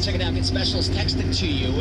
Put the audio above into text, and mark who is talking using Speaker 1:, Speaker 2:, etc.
Speaker 1: check it out. Get specials texted to you.